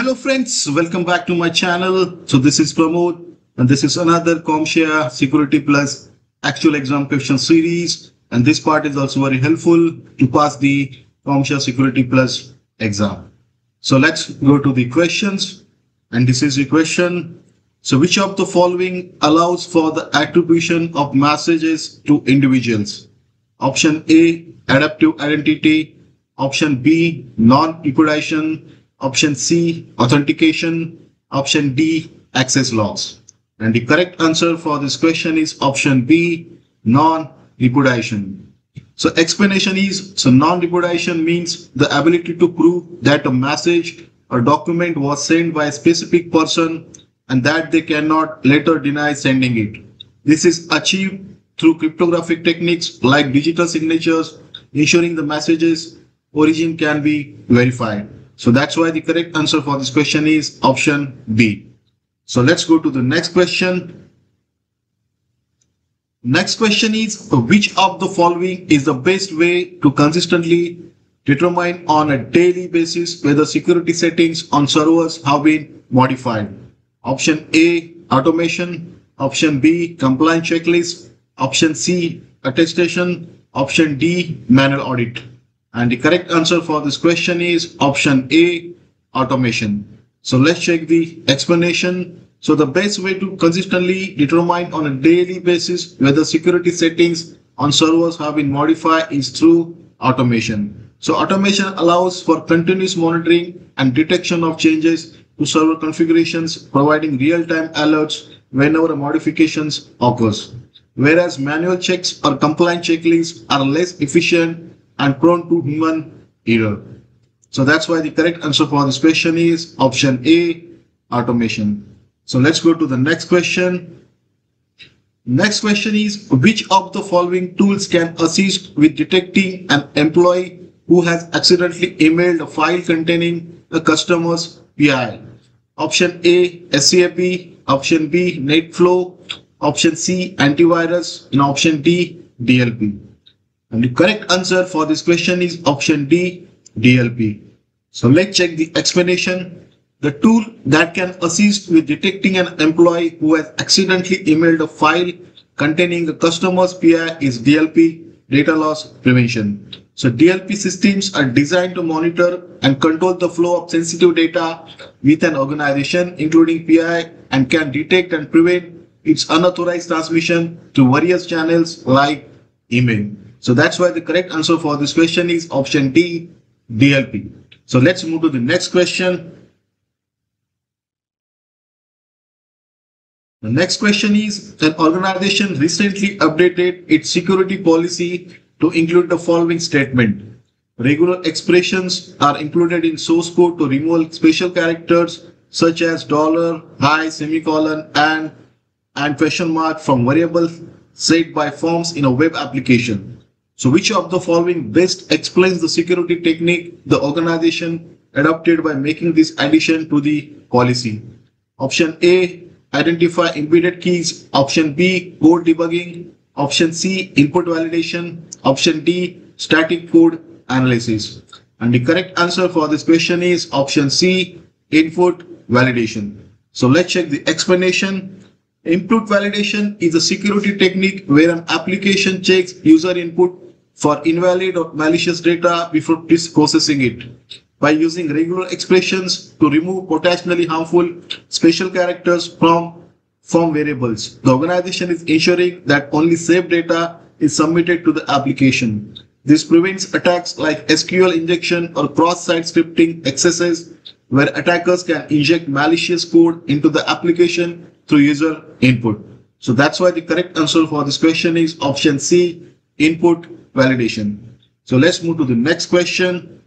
Hello friends, welcome back to my channel. So this is Pramod and this is another CompTIA Security Plus actual exam question series. And this part is also very helpful to pass the CompTIA Security Plus exam. So let's go to the questions. And this is the question. So which of the following allows for the attribution of messages to individuals? Option A, adaptive identity. Option B, non-repudiation. Option C, authentication. Option D, access logs. And the correct answer for this question is option B, non-repudiation. So explanation is, so non-repudiation means the ability to prove that a message or document was sent by a specific person and that they cannot later deny sending it. This is achieved through cryptographic techniques like digital signatures, ensuring the message's origin can be verified. So that's why the correct answer for this question is option B. So let's go to the next question. Next question is which of the following is the best way to consistently determine on a daily basis whether security settings on servers have been modified? Option A, automation. Option B, compliance checklist. Option C, attestation. Option D, manual audit. And the correct answer for this question is option A, automation. So let's check the explanation. So the best way to consistently determine on a daily basis whether security settings on servers have been modified is through automation. So automation allows for continuous monitoring and detection of changes to server configurations, providing real-time alerts whenever modifications occurs. Whereas manual checks or compliance checklists are less efficient and prone to human error. So that's why the correct answer for this question is option A, automation. So let's go to the next question. Next question is which of the following tools can assist with detecting an employee who has accidentally emailed a file containing a customer's PII? Option A, SCAP. Option B, NetFlow. Option C, antivirus. And option D, DLP. And the correct answer for this question is option D, DLP. So let's check the explanation. The tool that can assist with detecting an employee who has accidentally emailed a file containing a customer's PI is DLP, data loss prevention. So DLP systems are designed to monitor and control the flow of sensitive data with an organization, including PI, and can detect and prevent its unauthorized transmission to various channels like email. So that's why the correct answer for this question is option D, DLP. So let's move to the next question. The next question is an organization recently updated its security policy to include the following statement. Regular expressions are included in source code to remove special characters such as dollar, high, semicolon, and, and question mark from variables set by forms in a web application. So which of the following best explains the security technique the organization adopted by making this addition to the policy? Option A, identify embedded keys. Option B, code debugging. Option C, input validation. Option D, static code analysis. And the correct answer for this question is option C, input validation. So let's check the explanation. Input validation is a security technique where an application checks user input for invalid or malicious data before processing it by using regular expressions to remove potentially harmful special characters from form variables. The organization is ensuring that only safe data is submitted to the application. This prevents attacks like SQL injection or cross-site scripting excesses where attackers can inject malicious code into the application through user input. So that's why the correct answer for this question is option C, input validation. So let's move to the next question.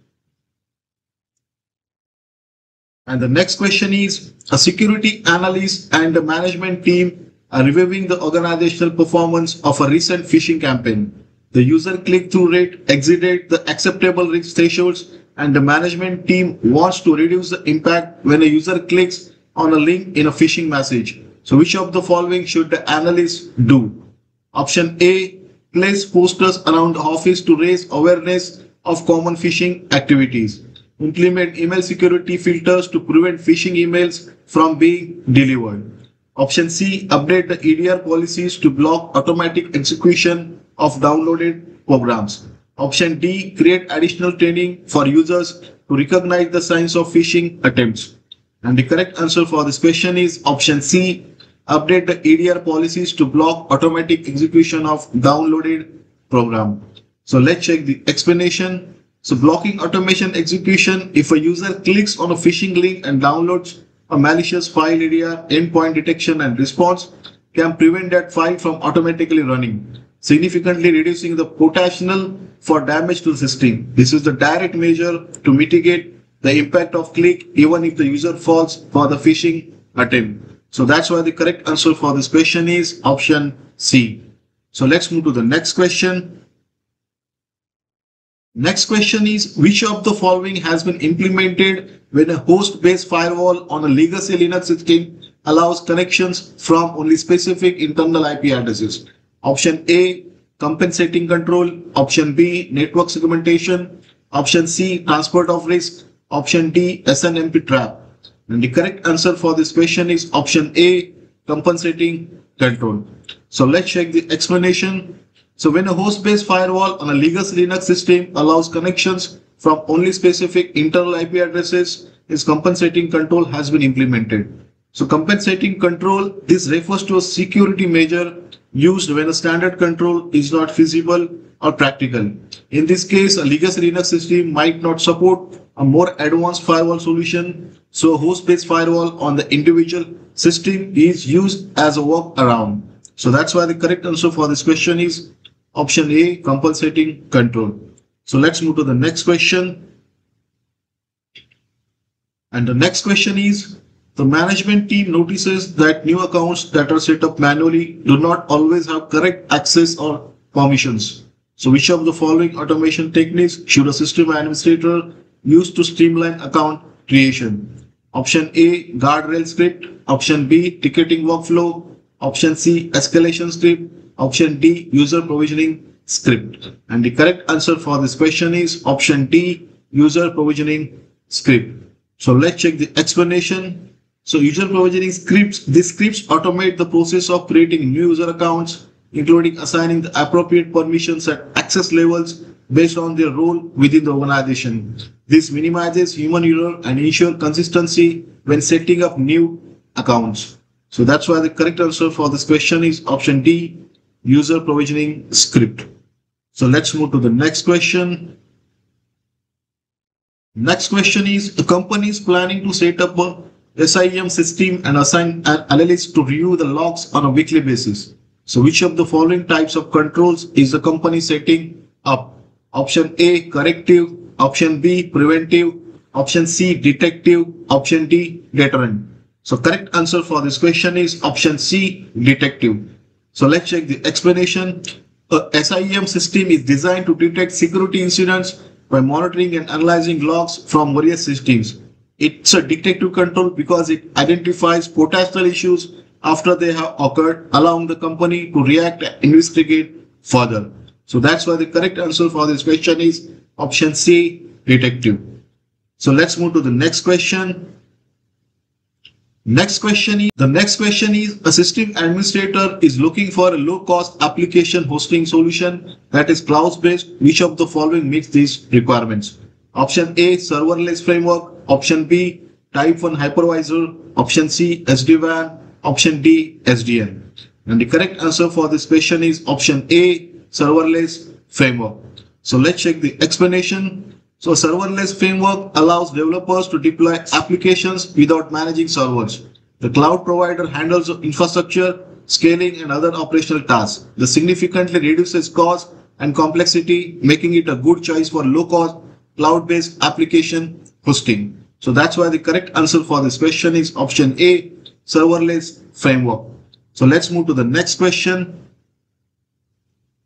And the next question is a security analyst and the management team are reviewing the organizational performance of a recent phishing campaign. The user click-through rate exceeded the acceptable risk thresholds and the management team wants to reduce the impact when a user clicks on a link in a phishing message. So which of the following should the analyst do? Option A, place posters around the office to raise awareness of common phishing activities. implement email security filters to prevent phishing emails from being delivered. Option C, update the EDR policies to block automatic execution of downloaded programs. Option D, create additional training for users to recognize the signs of phishing attempts. And the correct answer for this question is option C, update the EDR policies to block automatic execution of downloaded program. So let's check the explanation. So blocking automation execution, if a user clicks on a phishing link and downloads a malicious file EDR endpoint detection and response can prevent that file from automatically running, significantly reducing the potential for damage to the system. This is the direct measure to mitigate the impact of click even if the user falls for the phishing attempt. So that's why the correct answer for this question is option C. So let's move to the next question. Next question is which of the following has been implemented when a host-based firewall on a legacy Linux system allows connections from only specific internal IP addresses? Option A, compensating control. Option B, network segmentation. Option C, transport of risk. Option D, SNMP trap. And the correct answer for this question is option A, compensating control. So let's check the explanation. So when a host-based firewall on a legacy Linux system allows connections from only specific internal IP addresses, its compensating control has been implemented. So compensating control, this refers to a security measure used when a standard control is not feasible or practical. In this case, a legacy Linux system might not support a more advanced firewall solution. So host-based firewall on the individual system is used as a workaround. So that's why the correct answer for this question is option A, compensating control. So let's move to the next question. And the next question is, the management team notices that new accounts that are set up manually do not always have correct access or permissions. So which of the following automation techniques should a system administrator use to streamline account creation? Option A, guardrail script. Option B, ticketing workflow. Option C, escalation script. Option D, user provisioning script. And the correct answer for this question is option D, user provisioning script. So let's check the explanation. So user provisioning scripts, these scripts automate the process of creating new user accounts, including assigning the appropriate permissions and access levels based on their role within the organization. This minimizes human error and ensure consistency when setting up new accounts. So that's why the correct answer for this question is option D, user provisioning script. So let's move to the next question. Next question is a company is planning to set up a SIEM system and assign an analyst to review the logs on a weekly basis. So which of the following types of controls is the company setting up? Option A, corrective. Option B, preventive. Option C, detective. Option D, deterrent. So correct answer for this question is option C, detective. So let's check the explanation. A SIEM system is designed to detect security incidents by monitoring and analyzing logs from various systems. It's a detective control because it identifies potential issues after they have occurred, allowing the company to react and investigate further. So that's why the correct answer for this question is option C, detective. So let's move to the next question. Next question is, the next question is a system administrator is looking for a low cost application hosting solution that is cloud based. Which of the following meets these requirements? Option A, serverless framework. Option B, type 1 hypervisor. Option C, SD-WAN. Option D, SDN. And the correct answer for this question is option A, serverless framework. So let's check the explanation. So serverless framework allows developers to deploy applications without managing servers. The cloud provider handles infrastructure, scaling and other operational tasks. This significantly reduces cost and complexity, making it a good choice for low-cost cloud-based application hosting. So that's why the correct answer for this question is option A, serverless framework. So let's move to the next question.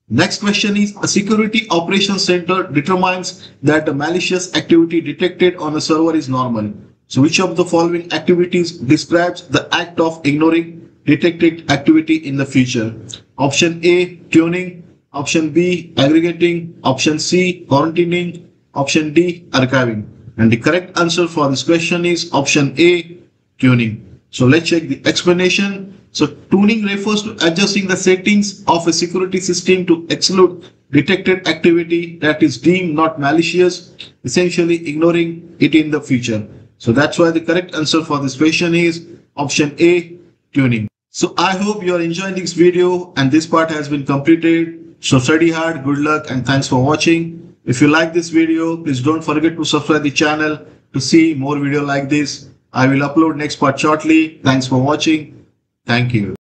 Next question is a security operations center determines that the malicious activity detected on a server is normal. So which of the following activities describes the act of ignoring detected activity in the future? Option A, tuning. Option B, aggregating. Option C, quarantining. Option D, archiving. And the correct answer for this question is option A, tuning. So let's check the explanation. So tuning refers to adjusting the settings of a security system to exclude detected activity that is deemed not malicious, essentially ignoring it in the future. So that's why the correct answer for this question is option A, tuning. So I hope you are enjoying this video and this part has been completed. So study hard, good luck and thanks for watching. If you like this video, please don't forget to subscribe the channel to see more video like this. I will upload next part shortly. Thanks for watching. Thank you.